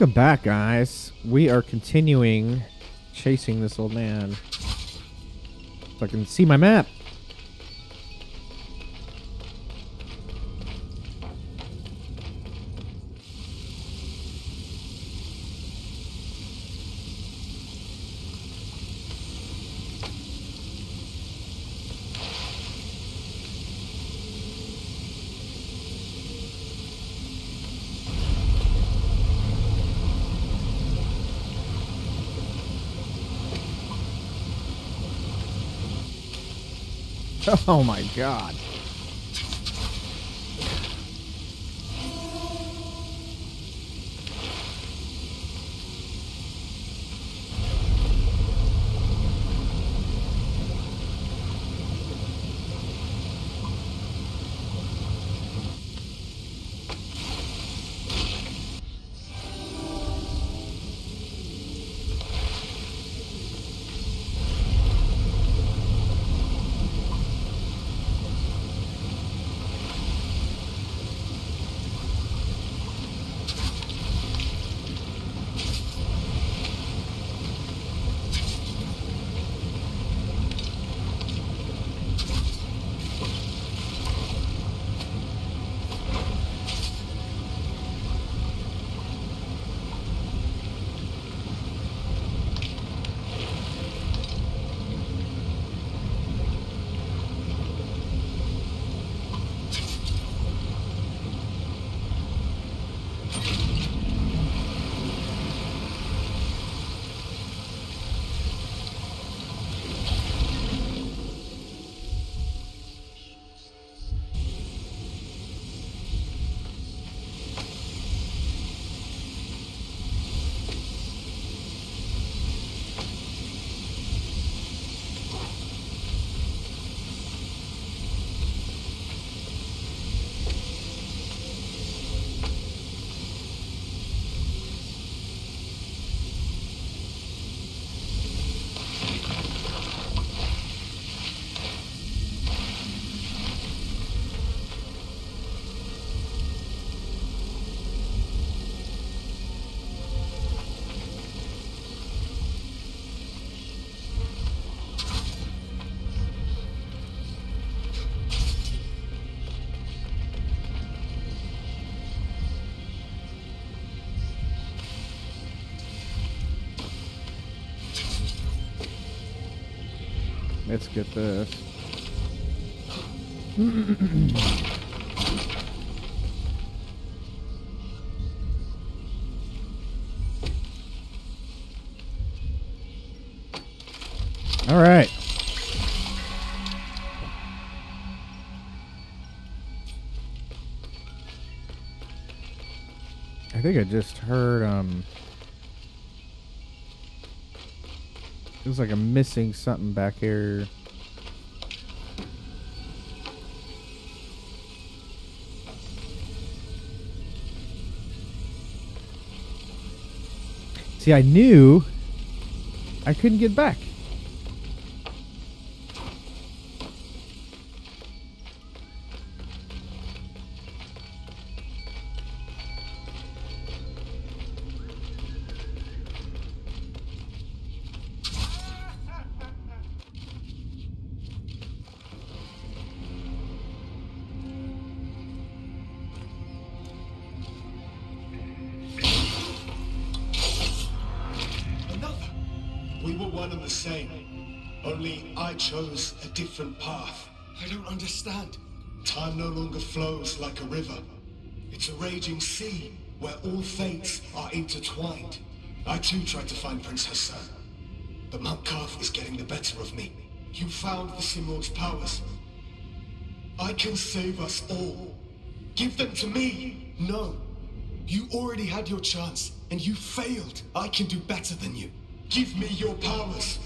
Welcome back, guys. We are continuing chasing this old man. So I can see my map. Oh my god. Let's get this. All right. I think I just heard um Looks like I'm missing something back here. See, I knew I couldn't get back. One and the same. Only I chose a different path. I don't understand. Time no longer flows like a river. It's a raging sea where all fates are intertwined. I too tried to find Prince Ghassan. But Mount Qaf is getting the better of me. You found the Simurgh's powers. I can save us all. Give them to me. No. You already had your chance, and you failed. I can do better than you. Give me your powers.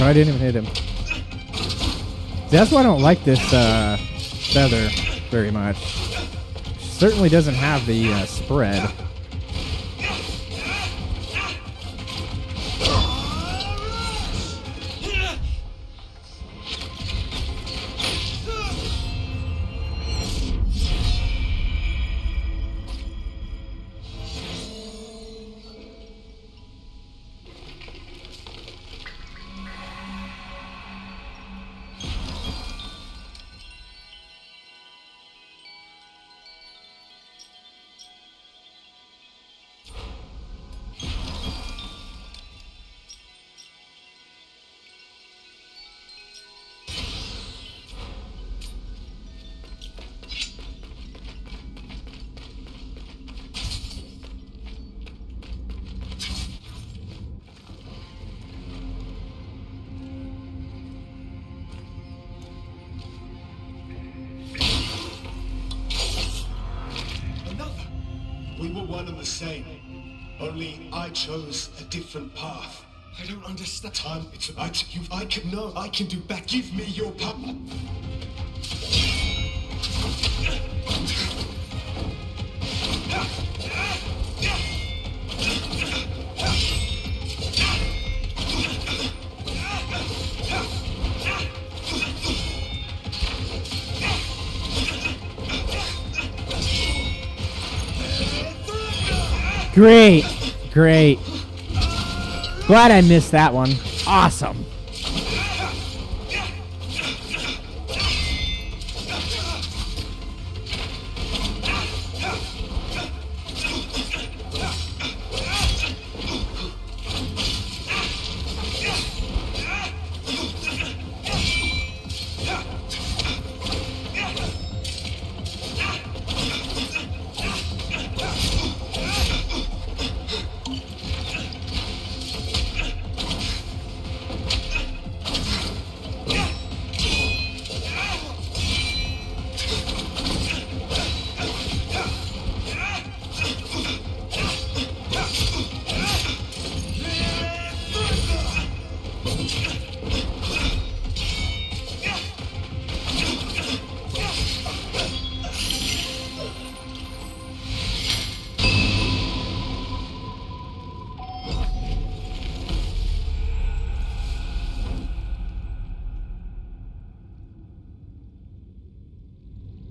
I didn't even hit him. That's why I don't like this uh, feather very much. Certainly doesn't have the uh, spread. One and the same. Only I chose a different path. I don't understand. Time, it's about you. I can know. I can do back. Give me your power. Great. Great. Glad I missed that one. Awesome.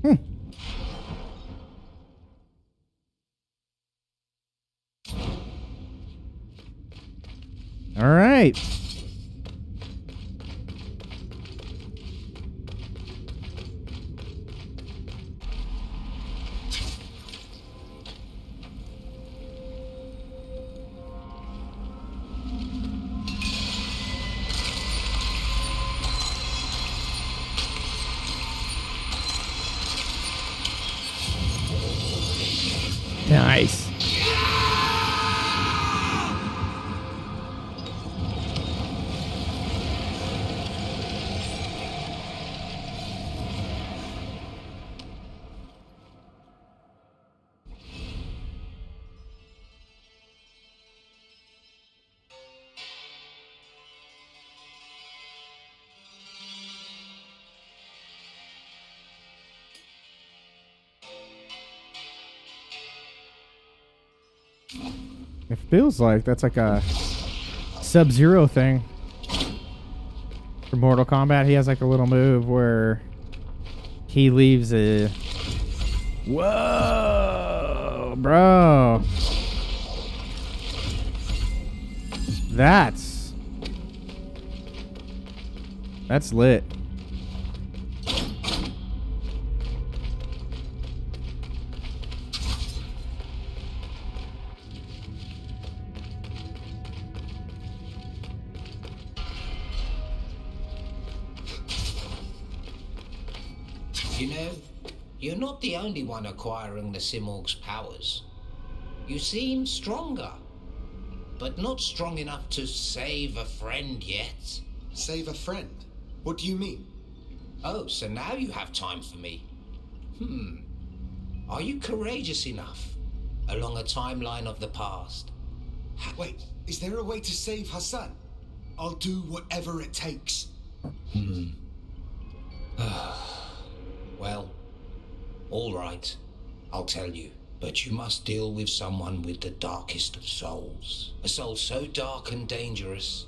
Hmm. All right. Feels like that's like a Sub Zero thing. For Mortal Kombat, he has like a little move where he leaves a. Whoa, bro. That's. That's lit. You know, you're not the only one acquiring the Simurgh's powers. You seem stronger, but not strong enough to save a friend yet. Save a friend. What do you mean? Oh, so now you have time for me. Hmm. Are you courageous enough along a timeline of the past? Wait, is there a way to save Ghassan? I'll do whatever it takes. Well, all right, I'll tell you. But you must deal with someone with the darkest of souls. A soul so dark and dangerous,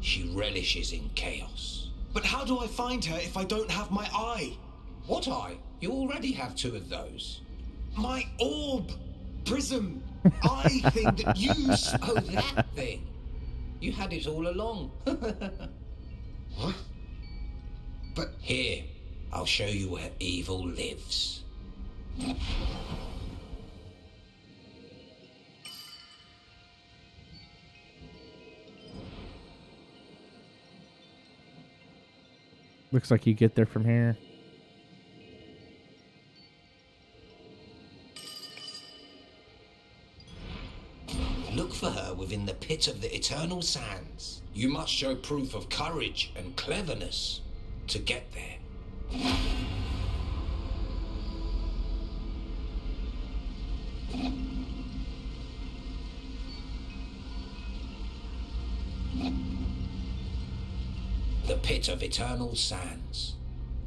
she relishes in chaos. But how do I find her if I don't have my eye? What eye? You already have two of those. My orb! Prism! Eye thing that you. Oh, that thing. You had it all along. What? But Here, I'll show you where evil lives. Looks like you get there from here. Look for her within the pit of the eternal sands. You must show proof of courage and cleverness to get there. The pit of eternal sands.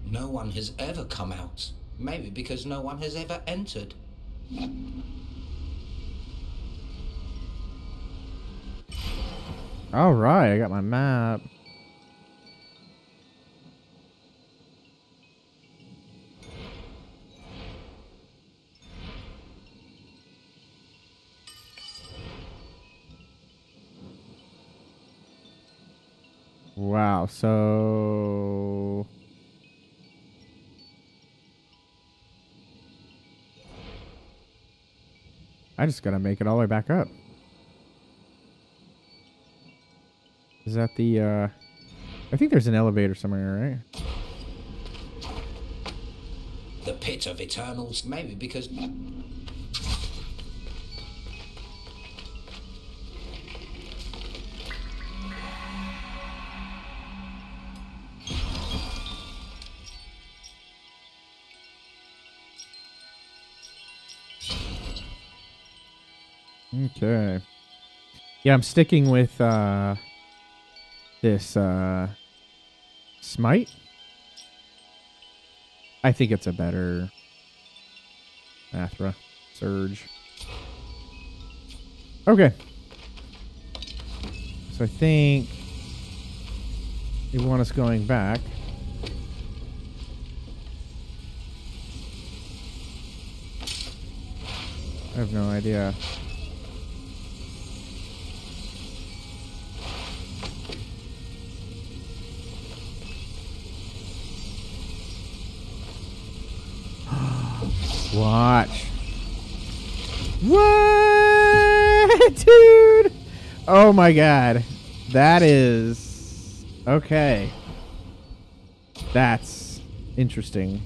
No one has ever come out. Maybe because no one has ever entered. All right, I got my map. Wow, so I just gotta make it all the way back up. Is that the, uh... I think there's an elevator somewhere, right? The pit of eternals, maybe because. Okay. Yeah, I'm sticking with, uh... This, uh... Smite? I think it's a better... Athra. Surge. Okay. So I think... They want us going back. I have no idea. Watch. What, dude? Oh my god. That is okay. That's interesting.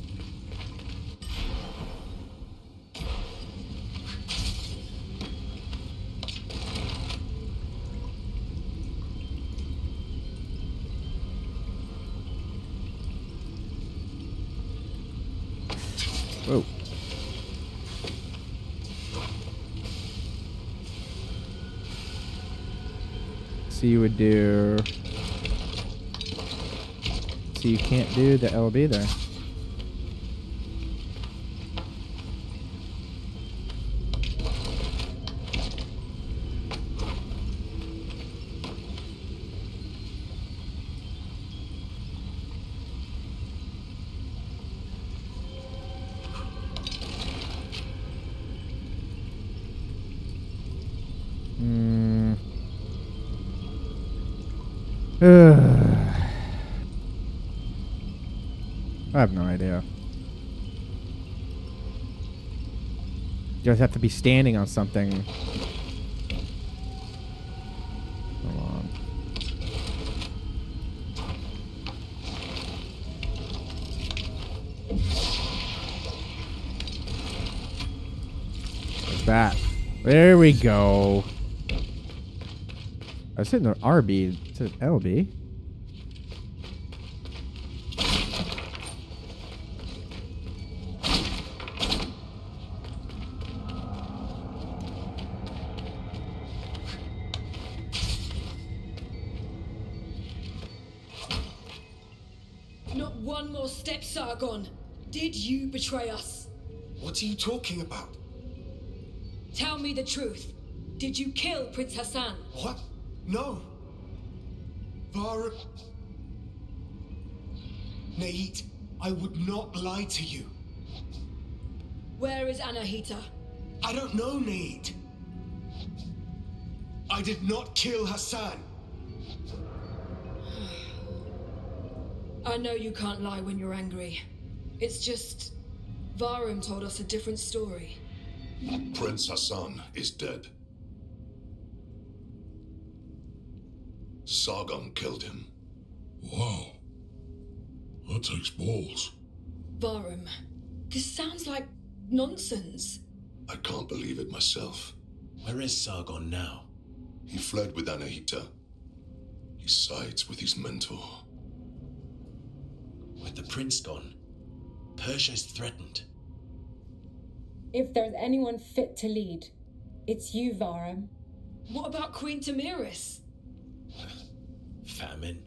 So you would do. So you can't do the LB there. Hmm. I have no idea. You guys have to be standing on something. Hold on. That. There we go. I said no RB. to LB. Not one more step, Sargon. Did you betray us? What are you talking about? Tell me the truth. Did you kill Prince Ghassan? What? No. Vara. Nate, I would not lie to you. Where is Anahita? I don't know, Nate. I did not kill Ghassan. I know you can't lie when you're angry. It's just. Vahram told us a different story. Prince Ghassan is dead. Sargon killed him. Wow. That takes balls. Vahram, this sounds like nonsense. I can't believe it myself. Where is Sargon now? He fled with Anahita. He sides with his mentor. With the prince gone, Persia is threatened. If there's anyone fit to lead, it's you, Vahram. What about Queen Thomyris? Famine,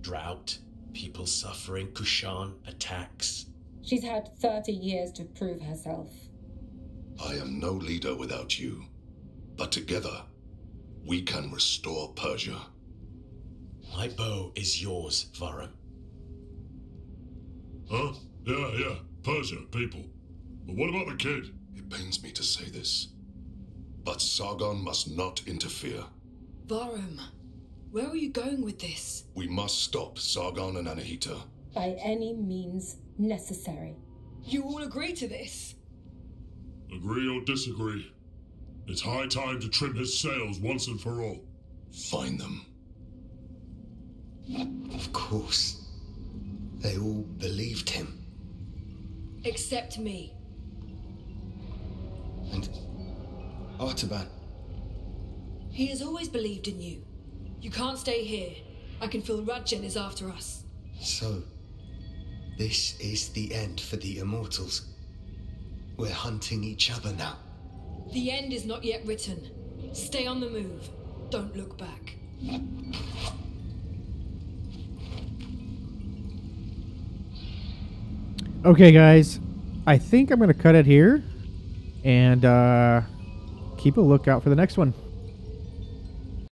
drought, people suffering, Kushan, attacks. She's had 30 years to prove herself. I am no leader without you. But together, we can restore Persia. My bow is yours, Vahram. Huh? Yeah, yeah. Persia, people. But what about the kid? It pains me to say this, but Sargon must not interfere. Vahram, where are you going with this? We must stop Sargon and Anahita. By any means necessary. You all agree to this? Agree or disagree? It's high time to trim his sails once and for all. Find them. Of course. They all believed him. Except me. And Artaban. He has always believed in you. You can't stay here. I can feel Radjen is after us. So, this is the end for the Immortals. We're hunting each other now. The end is not yet written. Stay on the move. Don't look back. Okay, guys. I think I'm going to cut it here and uh, keep a lookout for the next one.